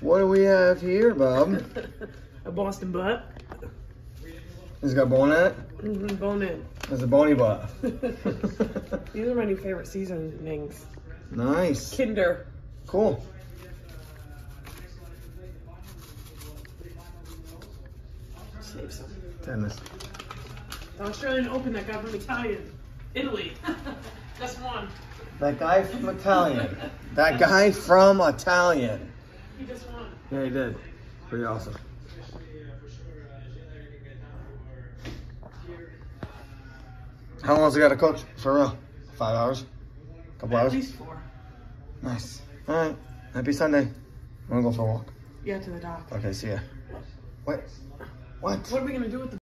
What do we have here, Bob? a Boston butt. It's got bone in it. Mm-hmm, bone in. It's a bony butt. These are my new favorite seasonings. nice. Kinder. Cool. Save some. Tennis. The Australian Open that got from Italian. Italy. Just one. That guy from Italian. that guy from Italian. He just won. Yeah, he did. Pretty awesome. How long's it got to coach? For real? Five hours? A Couple At hours? least four. Nice. All right. Happy Sunday. I'm gonna go for a walk. Yeah, to the dock. Okay, see ya. What? What? What are we gonna do with the